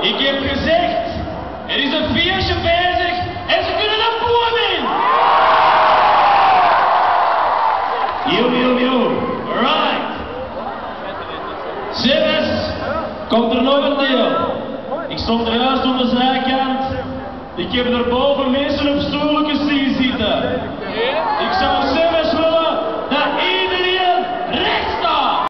Ik heb gezegd, er is een feestje bezig en ze kunnen naar boven. Yo, yo, yo. Alright. Sebes, komt er nog een deel? Ik stond er juist de zijkant. Ik heb er boven mensen op